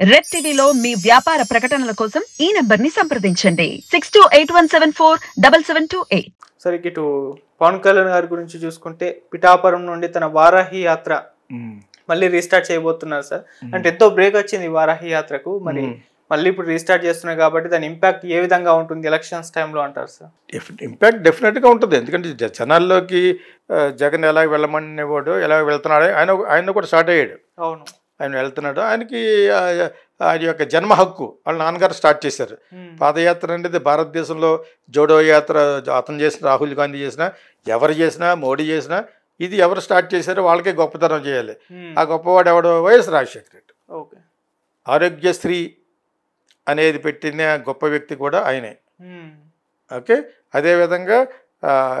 Red టీవీలో మీ వ్యాపార ప్రకటనల కోసం ఈ నంబర్ని సంప్రదించండి. Six two eight one seven four double seven two eight సరే ఇటు పవన్ కళ్యాణ్ గారి గురించి చూసుకుంటే పిఠాపురం నుండి తన వారాహి యాత్ర మళ్ళీ రీస్టార్ట్ చేయబోతున్నారు సార్. అంటే ఎంతో బ్రేక్ వచ్చింది వారాహి యాత్రకు. మరి మళ్ళీ ఇప్పుడు రీస్టార్ట్ చేస్తున్నారు కాబట్టి దాని ఇంపాక్ట్ ఏ విధంగా ఉంటుంది ఎలక్షన్స్ టైంలో అంటారు సార్? ఇంపాక్ట్ డెఫినెట్గా ఉంటుంది. ఎందుకంటే జనాల్లోకి జగన్ ఎలా వెళ్ళమనేవాడు ఎలా వెళ్తున్నాడు ఆయన ఆయన కూడా స్టార్ట్ అయ్యాడు. అవును. ఆయన వెళ్తున్నాడు. ఆయనకి ఆయన యొక్క జన్మ హక్కు. వాళ్ళ నాన్నగారు స్టార్ట్ చేశారు. పాదయాత్ర అనేది భారతదేశంలో జోడో యాత్ర అతను చేసిన రాహుల్ గాంధీ చేసినా ఎవరు చేసినా మోడీ చేసినా ఇది ఎవరు స్టార్ట్ చేశారో వాళ్ళకే గొప్పతనం చేయాలి. ఆ గొప్పవాడు ఎవడో? వైఎస్ రాజశేఖర రెడ్డి. ఓకే. ఆరోగ్యశ్రీ అనేది పెట్టిన గొప్ప వ్యక్తి కూడా ఆయనే. ఓకే? అదేవిధంగా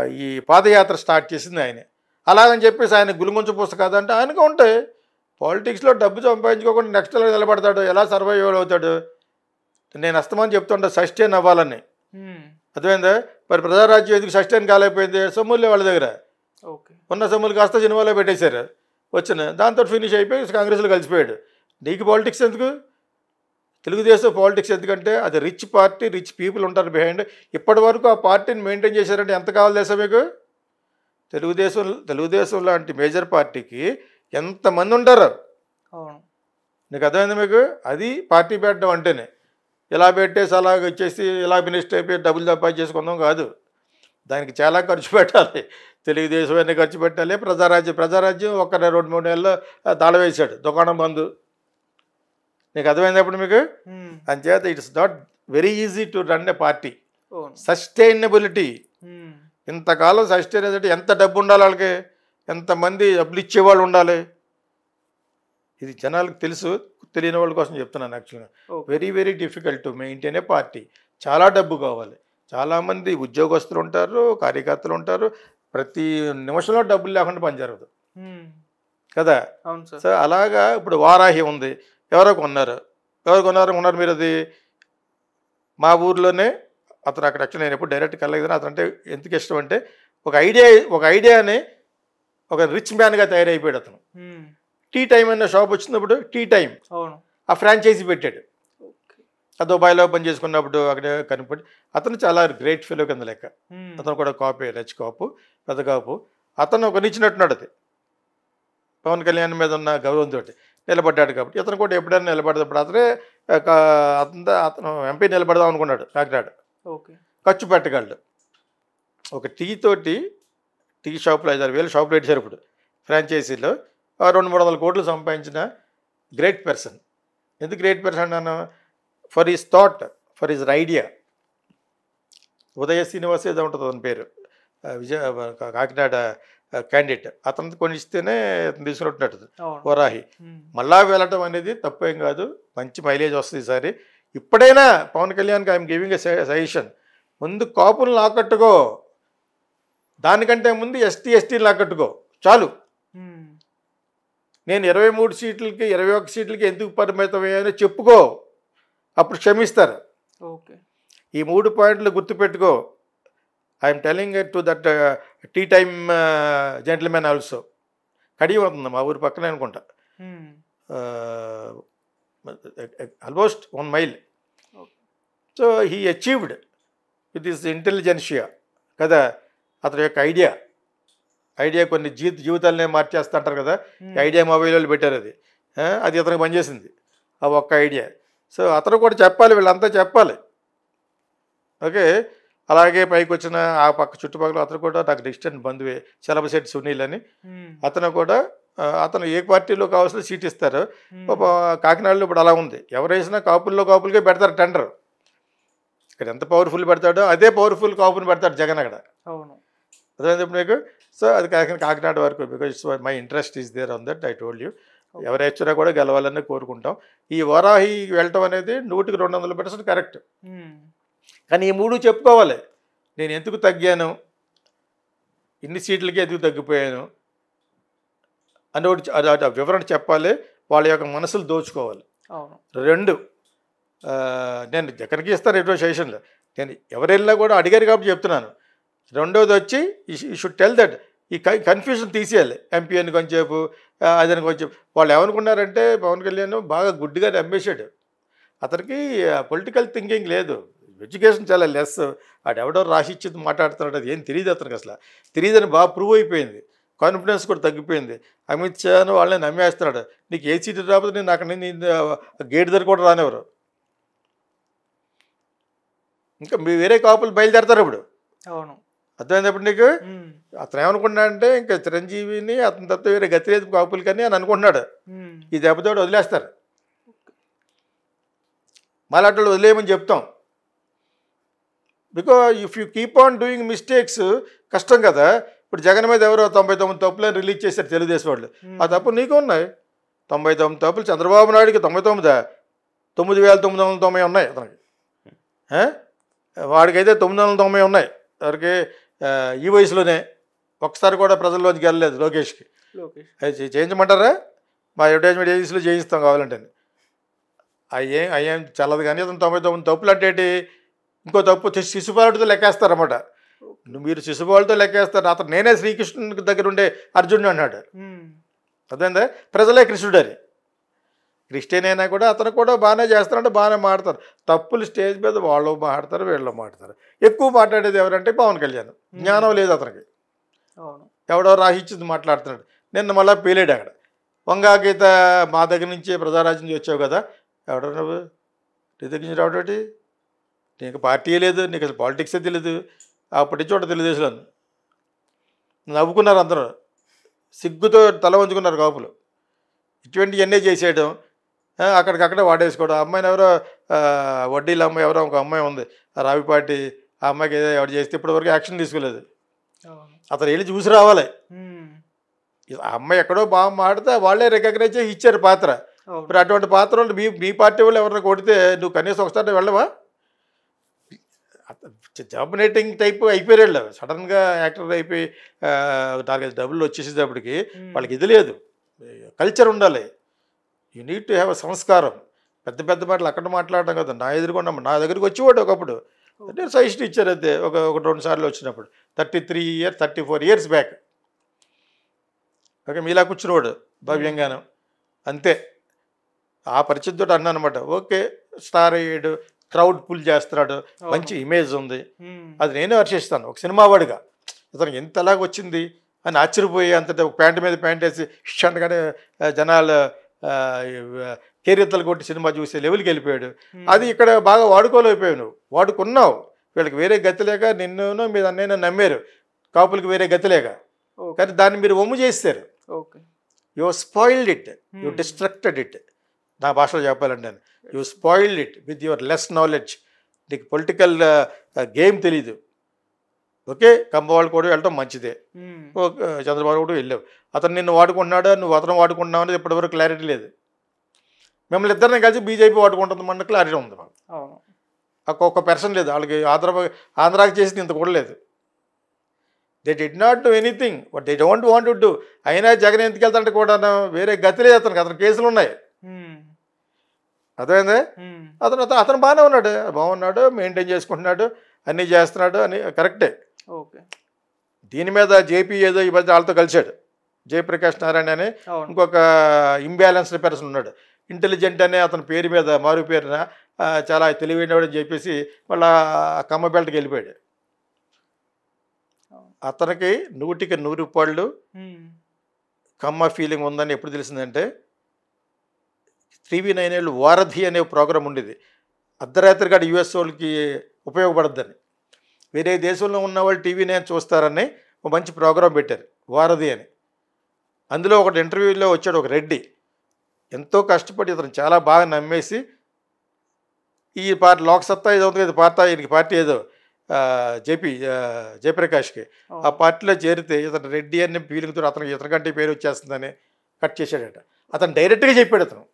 ఈ పాదయాత్ర స్టార్ట్ చేసింది ఆయనే. అలాగని చెప్పేసి ఆయన గులుముంచు పుస్తకాదంటే ఆయనకు ఉంటాయి. పాలిటిక్స్లో డబ్బు సంపాదించుకోకుండా నెక్స్ట్ ఎలా నిలబడతాడు ఎలా సర్వైవ్ అవుతాడు నేను అస్తమని చెప్తుంటా సస్టైన్ అవ్వాలని. అర్థమైందా? మరి ప్రజారాజ్యం ఎందుకు సస్టైన్ కాలేకపోయింది? సొమ్ములే వాళ్ళ దగ్గర. ఓకే. ఉన్న సొమ్ములు కాస్త సినిమాలో పెట్టేశారు. వచ్చిన దాంతో ఫినిష్ అయిపోయి కాంగ్రెస్లో కలిసిపోయాడు. నీకు పాలిటిక్స్ ఎందుకు? తెలుగుదేశం పాలిటిక్స్ ఎందుకంటే అది రిచ్ పార్టీ రిచ్ పీపుల్ ఉంటారు బిహైండ్. ఇప్పటి వరకు ఆ పార్టీని మెయింటైన్ చేశారంటే ఎంత కావాలి తెలుసా మీకు? తెలుగుదేశం తెలుగుదేశం లాంటి మేజర్ పార్టీకి ఎంతమంది ఉంటారు అవును. నీకు అర్థమైంది మీకు? అది పార్టీ పెట్టడం అంటేనే. ఇలా పెట్టేసి అలాగ వచ్చేసి ఇలా మినిస్టర్ అయిపోయి డబ్బులు తప్పా చేసుకుందాం కాదు. దానికి చాలా ఖర్చు పెట్టాలి. తెలుగుదేశం అన్ని ఖర్చు పెట్టాలి. ప్రజారాజ్యం ప్రజారాజ్యం ఒక రెండు మూడు నెలల్లో తాళ వేశాడు. దుకాణం బంధు నీకు అర్థమైనప్పుడు మీకు? అంచేత it's not very easy to run a party sustainability ఇంతకాలం సస్టైనబిలిటీ ఎంత డబ్బు ఉండాలి వాళ్ళకి? ఎంతమంది డబ్బులు ఇచ్చేవాళ్ళు ఉండాలి? ఇది జనాలకు తెలుసు తెలియని వాళ్ళ కోసం చెప్తున్నాను యాక్చువల్గా. Very very difficult to maintain a party చాలా డబ్బు కావాలి. చాలామంది ఉద్యోగస్తులు ఉంటారు కార్యకర్తలు ఉంటారు. ప్రతి నిమిషంలో డబ్బులు లేకుండా పని జరగదు. కదా? అవును సార్. సో అలాగా ఇప్పుడు వారాహి ఉంది. ఎవరో కొన్నారు. ఎవరు కొన్నారు? కొన్నారు మీరు అది? మా ఊర్లోనే అతను అక్కడ యాక్చువల్ నేను ఎప్పుడు డైరెక్ట్ కలగదు అతను అంటే ఎందుకు ఇష్టం అంటే ఒక ఐడియా ఒక ఐడియాని ఒక రిచ్ మ్యాన్గా తయారైపోయాడు అతను. టీ టైం అనే షాప్ వచ్చినప్పుడు టీ టైం ఆ ఫ్రాంచైజీ పెట్టాడు. ఆ దుబాయ్లో పని చేసుకున్నప్పుడు అక్కడ కనిపడి అతను చాలా గ్రేట్ ఫెలో కింద లెక్క. అతను కూడా కాపీ రచ్ కాపు పెద్ద కాపు అతను ఒక నిచ్చినట్టున్నాడు అది. పవన్ కళ్యాణ్ మీద ఉన్న గౌరవంతో నిలబడ్డాడు కాబట్టి ఇతను కూడా ఎప్పుడైనా నిలబడేటప్పుడు అతనే అతను అతను ఎంపీ నిలబడదాం అనుకున్నాడు కాకినాడ ఓకే. ఖర్చు పెట్టగలడు. ఒక టీ తోటి టీ షాప్లో ఐదారు వేలు షాపులో ఇచ్చారు ఇప్పుడు. ఫ్రాంచైజీలో రెండు మూడు వందల కోట్లు సంపాదించిన గ్రేట్ పర్సన్. ఎందుకు గ్రేట్ పర్సన్ అన్నాను for his thought for his idea. Udaya Srinivas ఏదో ఉంటుంది అతని పేరు. విజయ కాకినాడ క్యాండిడేట్ అతను కొన్ని ఇస్తేనే అతను తీసుకున్నట్టున్నట్టు. వరాహి మళ్ళా వెళ్ళటం అనేది తప్పేం కాదు. మంచి మైలేజ్ వస్తుంది ఈసారి. ఇప్పుడైనా పవన్ కళ్యాణ్కి ఐఎమ్ గివింగ్ ఎ సజెషన్. ముందు కాపులు లాకట్టుకో దానికంటే ముందు ఎస్టీ ఎస్టీని లాకట్టుకో చాలు. ఉమ్, నేను ఇరవై మూడు సీట్లకి ఇరవై ఒక్క సీట్లకి ఎందుకు పరిమితమయ్యానో చెప్పుకో. అప్పుడు క్షమిస్తారు. ఓకే. ఈ మూడు పాయింట్లు గుర్తుపెట్టుకో. I'm telling to that tea time gentlemen also. Kadiyam అవుతుంది మా ఊరి పక్కనే అనుకుంటా. Almost one mile so he achieved with this intelligentsia కదా? అతని యొక్క ఐడియా. ఐడియా కొన్ని జీ జీవితాలనే మార్చేస్తుంటారు కదా. ఉమ్, ఈ ఐడియా మొబైల్ వాళ్ళు పెట్టారు అది. అది అతనికి పనిచేసింది. ఆ ఒక్క ఐడియా. సో అతను కూడా చెప్పాలి వీళ్ళంతా చెప్పాలి. ఓకే? అలాగే పైకి వచ్చిన ఆ పక్క చుట్టుపక్కల అతను కూడా నాకు డిస్టెంట్ బంధువే చలపశెట్టి సునీల్ అని. అతను కూడా అతను ఏ పార్టీలో కావాల్సిన సీట్ ఇస్తారు. కాకినాడలో ఇప్పుడు అలా ఉంది. ఎవరు వేసినా కాపుల్లో కాపులకే పెడతారు టెండర్. ఇక్కడ ఎంత పవర్ఫుల్ పెడతాడో అదే పవర్ఫుల్ కాపుని పెడతాడు జగన్ అక్కడ. అవును. అదే మీకు? సో అది కాకినాడ కాకినాడ వరకు because my interest is there on that I told you ఎవరు వచ్చినా కూడా గెలవాలని కోరుకుంటాం. ఈ వరాహి వెళ్ళటం అనేది నూటికి రెండు వందల పర్సెంట్ కరెక్ట్. ఉమ్, కానీ ఈ మూడు చెప్పుకోవాలి. నేను ఎందుకు తగ్గాను? ఇన్ని సీట్లకి ఎందుకు తగ్గిపోయాను? అని ఒకటి వివరణ చెప్పాలి. వాళ్ళ యొక్క మనసులు దోచుకోవాలి. రెండు నేను ఎక్కడికి ఇస్తాను ఎటువంటి సెషన్లో. నేను ఎవరు వెళ్ళినా కూడా అడిగారు కాబట్టి చెప్తున్నాను. రెండోది వచ్చి యూ షుడ్ టెల్ దట్ ఈ కన్ఫ్యూజన్ తీసేయాలి. ఎంపీ అని కొంచెంసేపు ఆ, అదని కొంచెం. వాళ్ళు ఏమనుకున్నారంటే పవన్ కళ్యాణ్ బాగా గుడ్డిగా నమ్మేశాడు. అతనికి పొలిటికల్ థింకింగ్ లేదు. ఎడ్యుకేషన్ చాలా లెస్ ఆడు ఎవడో రాసి మాట్లాడుతున్నాడు అది ఏం తెలియదు అతనికి అసలు. తెలియదని బాగా ప్రూవ్ అయిపోయింది. కాన్ఫిడెన్స్ కూడా తగ్గిపోయింది. అమిత్ షాను వాళ్ళని నమ్మేస్తున్నాడు. నీకు ఏ సీటు రాకపోతే నేను అక్కడ నుంచి గేట్ దగ్గర కూడా రానివ్వరు. ఇంకా మీ వేరే కాపులు బయలుదేరతారు ఇప్పుడు. అవును. అర్థమైంది నీకు? అతను ఏమనుకున్నాడంటే ఇంకా చిరంజీవిని అతని తప్ప వేరే గతి లేదు కాపులు కానీ అని అనుకుంటున్నాడు. ఈ దెబ్బతో వదిలేస్తారు. మాలాంటి వాళ్ళు వదిలేయమని చెప్తాం. Because if you keep on doing mistakes కష్టం కదా. ఇప్పుడు జగన్ మీద ఎవరో తొంభై తొమ్మిది తప్పులను రిలీజ్ చేశారు తెలుగుదేశం వాళ్ళు. ఆ తప్పులు నీకు ఉన్నాయి. తొంభై తొమ్మిది తప్పులు చంద్రబాబు నాయుడుకి తొంభై తొమ్మిదా? తొమ్మిది వేల తొమ్మిది వందల తొంభై ఉన్నాయి అతనికి? వాడికైతే తొమ్మిది వందల తొంభై ఉన్నాయి. ఆ, ఈ వయసులోనే ఒకసారి కూడా ప్రజల్లోకి వెళ్ళలేదు లోకేష్కి. చేయించమంటారా? మా అడ్వర్టైజ్మెంట్ ఏజెన్సీలో చేయిస్తాం కావాలంటే అయ్యేం అయ్యేం చల్లదు కానీ అతను తొంభై తొమ్మిది తప్పులు అంటే? ఇంకో తప్పు శిశుపాలుడితో లెక్కేస్తారన్నమాట. మీరు శిశుపాలుడితో లెక్కేస్తారు అతను నేనే శ్రీకృష్ణునికి దగ్గర ఉండే అర్జునుడు అన్నాడు. అదేందా ప్రజలే కృష్ణుడు అని క్రిస్టియన్ అయినా కూడా అతను కూడా బాగానే చేస్తారంటే బాగానే మాడతారు. తప్పులు స్టేజ్ మీద వాళ్ళు మాడతారు వీళ్ళు మాడతారు. ఎక్కువ మాట్లాడేది ఎవరంటే పవన్ కళ్యాణ్. జ్ఞానం లేదు అతనికి. అవును. ఎవడో రాహిచ్చింది మాట్లాడుతున్నాడు. నిన్న మళ్ళీ పేలేడు అక్కడ. వంగా గీత మా దగ్గర నుంచి ప్రజారాజ్యం నుంచి వచ్చావు కదా. ఎవడో నువ్వు? నీ దగ్గర నుంచి రావడం ఏంటి? నీకు పార్టీ లేదు నీకు అసలు పాలిటిక్సే తెలియదు అప్పటి నుంచి ఒకటి తెలుగుదేశంలో. నవ్వుకున్నారు అందరూ. సిగ్గుతో తల వంచుకున్నారు కాపులు. ఇటువంటివన్నీ చేసేయడం అక్కడికక్కడే వాడేసుకోవడం. అమ్మాయిని ఎవరో వడ్డీల అమ్మాయి ఎవరో ఒక అమ్మాయి ఉంది. రావిపాటి ఆ అమ్మాయికి ఏదో ఎవరు చేస్తే ఇప్పటివరకు యాక్షన్ తీసుకోలేదు. అతను వెళ్ళి చూసి రావాలి. ఆ అమ్మాయి ఎక్కడో బాగా మాడితే వాళ్ళే రికగ్నైజ్ చేసి ఇచ్చారు పాత్ర. మరి అటువంటి పాత్రలు మీ మీ పార్టీ వాళ్ళు ఎవరైనా కొడితే నువ్వు కనీసం ఒకసారి వెళ్ళవా? జాబినేటింగ్ టైప్ అయిపోయారు వాళ్ళు. సడన్గా యాక్టర్ అయిపోయి నాలుగైదు డబ్బులు వచ్చేసేటప్పటికి వాళ్ళకి ఇది లేదు. కల్చర్ ఉండాలి. యూ నీడ్ టు హ్యావ్ సంస్కారం. పెద్ద పెద్ద మాటలు అక్కడ మాట్లాడడం కదా. నా ఎదురుకుండా నా దగ్గరికి వచ్చేవాడు ఒకప్పుడు. నేను సజెషన్ ఇచ్చారు అంతే. ఒక ఒక రెండు సార్లు వచ్చినప్పుడు. Thirty three years thirty four years back. Okay మీలా కూర్చున్నవాడు భవ్యంగాను. అంతే. ఆ పరిస్థితితో అన్నా అనమాట ఓకే స్టార్ అయ్యాడు క్రౌడ్ పుల్ చేస్తున్నాడు. మంచి ఇమేజ్ ఉంది. అది నేనే హర్షిస్తాను ఒక సినిమా వాడిగా. అతనికి ఎంత ఎలాగ వచ్చింది అని ఆశ్చర్యపోయి అంతటా ఒక ప్యాంట్ మీద ప్యాంట్ వేసి ష్ అనగానే ఆ, జనాలు కేరియత్తలు కొట్టి సినిమా చూసే లెవెల్కి వెళ్ళిపోయాడు. అది ఇక్కడ బాగా వాడుకోలేకపోయావు నువ్వు. వాడుకున్నావు. వీళ్ళకి వేరే గతి లేక నిన్ను మీద అన్నయ్య నమ్మారు. కాపులకి వేరే గతి లేక. కానీ దాన్ని మీరు ఒమ్ము చేస్తారు okay. You spoiled it. You. Destructed it. నా భాషలో చెప్పాలంటే you spoiled it with your less knowledge. నీకు పొలిటికల్ గేమ్ తెలీదు. ఓకే కంబవాళ్ళు కూడా వెళ్ళటం మంచిదే. చంద్రబాబు కూడా వెళ్ళావు. అతను నిన్ను వాడుకుంటున్నాడు? నువ్వు అతను వాడుకుంటున్నావు అనేది ఇప్పటివరకు క్లారిటీ లేదు. మిమ్మల్ని ఇద్దరిని కలిసి బీజేపీ వాడుకుంటుంది మన క్లారిటీ ఉంది మాకు. ఒక్కొక్క పర్సన్ లేదు. వాళ్ళకి ఆంధ్ర ఆంధ్రాకి చేసింది ఇంత కూడా లేదు. They did not do anything but they don't want to do అయినా జగన్ ఎందుకు వెళ్తాంటే కూడా వేరే గతి లేదు అతనికి. అతని కేసులు ఉన్నాయి. అర్థమైందా? అతను అతను బాగానే ఉన్నాడు. బాగున్నాడు మెయింటైన్ చేసుకుంటున్నాడు అన్నీ చేస్తున్నాడు అని కరెక్టే ఓకే. దీని మీద జేపీ ఏదో ఈ మధ్య వాళ్ళతో కలిశాడు. జయప్రకాష్ నారాయణ అని. ఇంకొక ఇంబ్యాలెన్స్డ్ పర్సన్ ఉన్నాడు. ఇంటెలిజెంట్ అనే అతని పేరు మీద మారు పేరున చాలా తెలివైనవాడు అని చెప్పేసి మళ్ళా కమ్మ బెల్ట్కి వెళ్ళిపోయాడు. అతనికి నూటికి నూరు రూపాయలు కమ్మ ఫీలింగ్ ఉందని ఎప్పుడు తెలిసిందంటే టీవీ నైన్ ఏళ్ళు వారధి అనే ప్రోగ్రాం ఉండేది. అర్ధరాత్రి కాడ యుఎస్ వాళ్ళకి ఉపయోగపడద్దని. వేరే దేశంలో ఉన్న వాళ్ళు టీవీ నైన్ చూస్తారని ఒక మంచి ప్రోగ్రాం పెట్టారు వారధి అని. అందులో ఒకటి ఇంటర్వ్యూలో వచ్చాడు ఒక రెడ్డి. ఎంతో కష్టపడి ఇతను చాలా బాగా నమ్మేసి ఈ పార్టీ లోక్సత్తా ఏదో ఉంది కదా పార్టీ ఈయనకి పార్టీ ఏదో జేపీ జయప్రకాష్కి. ఆ. పార్టీలో చేరితే ఇతను రెడ్డి అని ఫీలింగ్తో అతనికి ఇతని కంటే పేరు వచ్చేస్తుందని కట్ చేశాడట. అతను డైరెక్ట్గా చెప్పాడు అతను.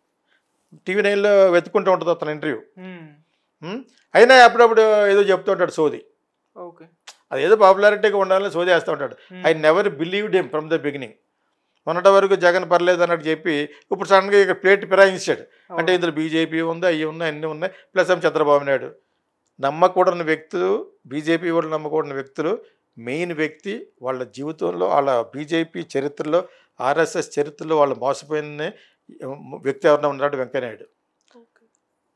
టీవీ నైన్లో వెతుకుంటూ ఉంటుంది అతను ఇంటర్వ్యూ? అయినా అప్పుడప్పుడు ఏదో చెప్తూ ఉంటాడు సోది. ఓకే అది ఏదో పాపులారిటీగా ఉండాలని సోది వేస్తూ ఉంటాడు. I never believed him from the beginning మొన్నటి వరకు జగన్ పర్లేదు అన్నట్టు చెప్పి ఇప్పుడు సడన్గా ఇక ప్లేట్ ఫిరాయించాడు. అంటే ఇందులో బీజేపీ ఉంది అవి ఉన్నాయి అన్నీ ఉన్నాయి ప్లస్ ఏమో చంద్రబాబు నాయుడు. నమ్మకూడని వ్యక్తులు బీజేపీ వాళ్ళు నమ్మకూడని వ్యక్తులు మెయిన్ వ్యక్తి వాళ్ళ జీవితంలో వాళ్ళ బీజేపీ చరిత్రలో ఆర్ఎస్ఎస్ చరిత్రలో వాళ్ళు మోసపోయిన వ్యక్తి ఎవరైనా ఉన్నాడు వెంకయ్యనాయుడు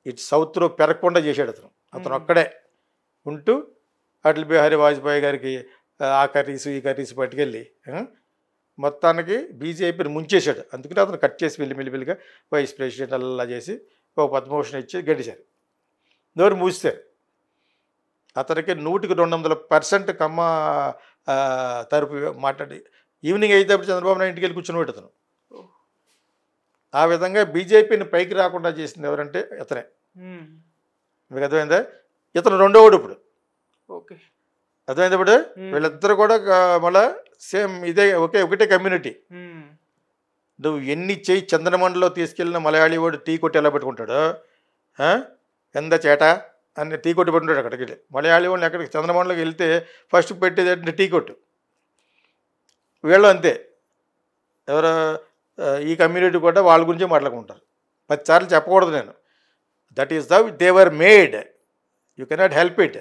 ఇటు సౌత్లో పెరగకుండా చేశాడు అతను. అతను Hmm. ఒక్కడే. ఉంటూ అటల్ బిహారీ వాజ్పేయి గారికి ఆ, కర్రీస్ ఈ కర్రీస్ పట్టుకెళ్ళి మొత్తానికి బీజేపీని ముంచేశాడు. అందుకని అతను కట్ చేసి వెళ్ళి మెల్లిమెల్లిగా వైస్ ప్రెసిడెంట్ అలా చేసి ఒక పద్మభూషణ్ ఇచ్చి గడిచారు నోరు మూస్తారు అతనికి నూటికి రెండు వందల పర్సెంట్ కమ్మ తరపు మాట్లాడి ఈవినింగ్ అయితే చంద్రబాబు నాయుడు ఇంటికి వెళ్ళి కూర్చుని అతను. ఆ విధంగా బీజేపీని పైకి రాకుండా చేసింది ఎవరంటే ఇతనే. మీకు అర్థమైందా? ఇతను రెండోవాడు ఇప్పుడు. ఓకే. అర్థమైంది ఇప్పుడు. వీళ్ళిద్దరు కూడా మళ్ళా సేమ్ ఇదే ఒకే ఒకటే కమ్యూనిటీ. నువ్వు ఎన్ని చేయి చంద్రమండలో తీసుకెళ్ళిన మలయాళీ వాడు టీ కొట్టి ఎలా పెట్టుకుంటాడు? ఎంత చేట? అని టీ కొట్టి పెట్టుకుంటాడు అక్కడికి వెళ్ళి. మలయాళీ వాళ్ళు ఎక్కడికి చంద్రమండలోకి వెళ్తే ఫస్ట్ పెట్టేది ఏంటంటే టీ కొట్టు. వీళ్ళు అంతే. ఎవరు ఈ కమ్యూనిటీ కూడా వాళ్ళ గురించే మాట్లాడుకుంటారు. పదిసార్లు చెప్పకూడదు నేను. That is the they were made you cannot help it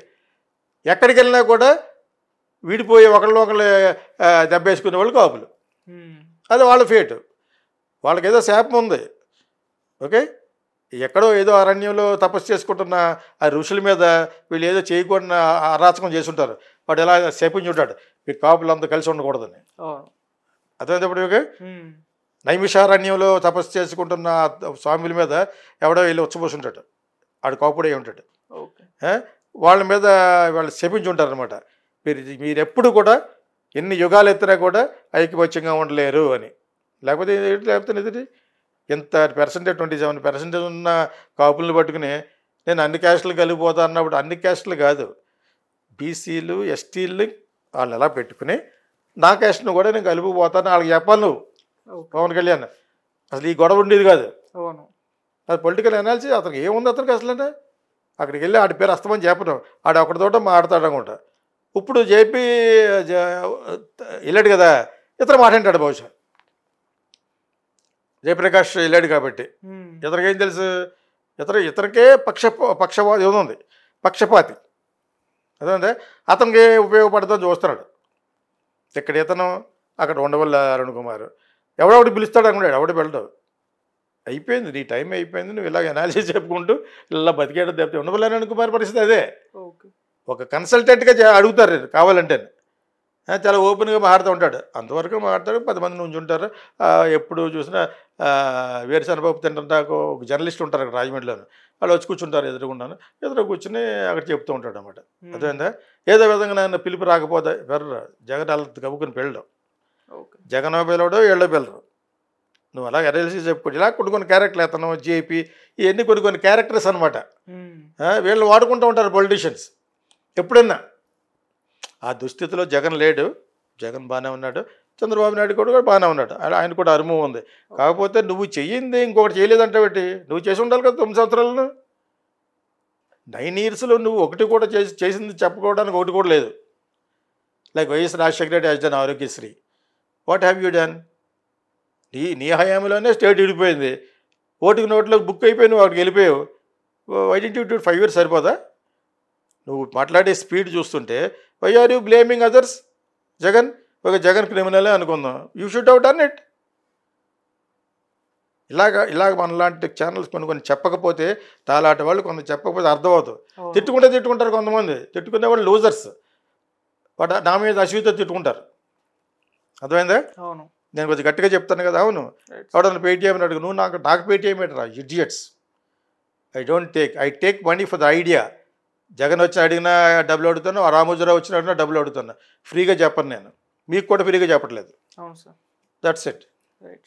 ఎక్కడికి వెళ్ళినా కూడా విడిపోయి ఒకళ్ళు ఒకళ్ళు దెబ్బేసుకునే వాళ్ళు కాపులు. అది వాళ్ళ ఫేట్. వాళ్ళకి ఏదో శాపం ఉంది. ఓకే? ఎక్కడో ఏదో అరణ్యంలో తపస్సు చేసుకుంటున్న ఆ ఋషుల మీద వీళ్ళు ఏదో చేయకుండా అరాచకం చేసుంటారు వాడు ఎలా శపించుంటాడు ఈ కాపులంతా కలిసి ఉండకూడదని. అర్థమైనప్పుడు మీకు? ఉమ్. నైమిషారణ్యంలో తపస్సు చేసుకుంటున్న స్వాముల మీద ఎవడో వెళ్ళి ఉచ్చబోసుంటాడు. ఆడు కాపుడే ఉంటాడు? వాళ్ళ మీద వాళ్ళు శపించుంటారు అనమాట మీరు మీరు ఎప్పుడు కూడా ఎన్ని యుగాలు ఎత్తినా కూడా ఐక్యపత్యంగా ఉండలేరు అని. లేకపోతే లేకపోతే ఇది ఎంత పర్సెంటేజ్ ట్వంటీ సెవెన్ పర్సెంటేజ్ ఉన్న కాపులను పట్టుకుని నేను అన్ని క్యాస్టులు కలిగిపోతా అన్నప్పుడు అన్ని క్యాస్టులు కాదు. బీసీలు ఎస్టీలు వాళ్ళు ఎలా పెట్టుకుని నా క్యాస్ట్ను కూడా నేను కలిపిపోతాను వాళ్ళకి చెప్పాలి నువ్వు. పవన్ కళ్యాణ్ అసలు ఈ గొడవ ఉండేది కాదు. అవును. అది పొలిటికల్ అనాలిసిస్ అతనికి ఏముంది అతనికి అసలు అంటే అక్కడికి వెళ్ళి ఆడి పేరు అస్తమని చెప్పడం ఆడు ఒకటితోట మాట్లాడతాడు అనుకుంటా. ఇప్పుడు జేపీ వెళ్ళాడు కదా ఇతను మాట్లాడాడు బహుశా. జయప్రకాష్ వెళ్ళాడు కాబట్టి. ఇతనికి ఏం తెలుసు? ఇతర ఇతనికే పక్ష పక్షపాతి ఉంది. పక్షపాతి. అదే అతనికి ఉపయోగపడుతుందని చూస్తున్నాడు. ఇక్కడ ఇతను అక్కడ ఉండవల్ల అరుణ్ కుమార్. ఎవడొకటి పిలుస్తాడు అనుకున్నాడు ఎవడు వెళ్ళడు అయిపోయింది నీ టైం అయిపోయింది నువ్వు ఇలాగ అనాలిసిస్ చెప్పుకుంటూ ఇలా బతికేయడం తప్పితే కుమార్ పరిస్థితి అదే? ఒక కన్సల్టెంట్గా అడుగుతారు కావాలంటే చాలా ఓపెన్గా మాట్లాడుతూ ఉంటాడు. అంతవరకు మాట్లాడతాడు పది మంది నుంచి ఉంటారు. ఎప్పుడు చూసినా ఆ, వేరుశనగ పప్పు తింటాక ఒక జర్నలిస్ట్ ఉంటారు అక్కడ రాజమండ్రిలోను. వాళ్ళు వచ్చి కూర్చుంటారు ఎదురుకుంటాను ఎదురు కూర్చుని అక్కడ చెప్తూ ఉంటాడు అనమాట. అర్థమైందా? ఏదో విధంగా నన్ను పిలుపు రాకపోతే వెర్ర జగన్ అలా కబుకుని పెళ్ళడం జగన్ పిల్లడు ఏళ్ళో పిల్లరు నువ్వు అలా ఎర్ఎల్సీ చెప్పుకోండి ఇలా కొన్ని కొన్ని క్యారెక్టర్లు ఎత్తనం జేపీ ఇవన్నీ కొన్ని కొన్ని క్యారెక్టర్స్ అనమాట వీళ్ళు వాడుకుంటూ ఉంటారు పొలిటీషియన్స్ ఎప్పుడన్నా ఆ దుస్థితిలో జగన్ లేడు. జగన్ బాగానే ఉన్నాడు. చంద్రబాబు నాయుడు కూడా కూడా బాగానే ఉన్నాడు. ఆయన కూడా అనుభవం ఉంది. కాకపోతే నువ్వు చెయ్యింది ఇంకొకటి చేయలేదంటే నువ్వు చేసి ఉండాలి కదా తొమ్మిది సంవత్సరాలను. నైన్ ఇయర్స్లో నువ్వు ఒకటి కూడా చేసి చేసింది చెప్పుకోవడానికి ఒకటి కూడా లేదు. Like YS Rajasekhara Reddy has done Aarogyasri. What have you done నీ నీ హయాంలోనే స్టేట్ విడిపోయింది. ఓటుకి నోట్లో బుక్ అయిపోయి నువ్వు అక్కడికి వెళ్ళిపోయావు. ఐడెంటిటీ ఫైవ్ ఇయర్స్ సరిపోదా? నువ్వు మాట్లాడే స్పీడ్ చూస్తుంటే why are you blaming others Jagan ఒక జగన్ క్రిమినలే అనుకుందాం. You should out on it ఇలాగ ఇలాగ మనలాంటి ఛానల్స్ కొన్ని కొన్ని చెప్పకపోతే తాలాంటి వాళ్ళు కొంత చెప్పకపోతే అర్థమవుతుంది. తిట్టుకుంటే తిట్టుకుంటారు కొంతమంది. తిట్టుకునే వాళ్ళు లూజర్స్ వాడు నా మీద అశ్వితో తిట్టుకుంటారు. అర్థమైందా? అవును. నేను కొంచెం గట్టిగా చెప్తాను కదా అవును. ఎవడన్నా పేటీఎం అడుగు నువ్వు నాకు నాకు Paytm ఏంటరా idiots I don't take I take money for the idea Jagan వచ్చి అడిగినా డబ్బులు అడుగుతాను రామోజీరావు వచ్చిన అడిగినా డబ్బులు అడుగుతాను ఫ్రీగా చెప్పను నేను. మీకు కూడా ఫ్రీగా చెప్పట్లేదు. అవును సార్ దట్స్ ఇట్ రైట్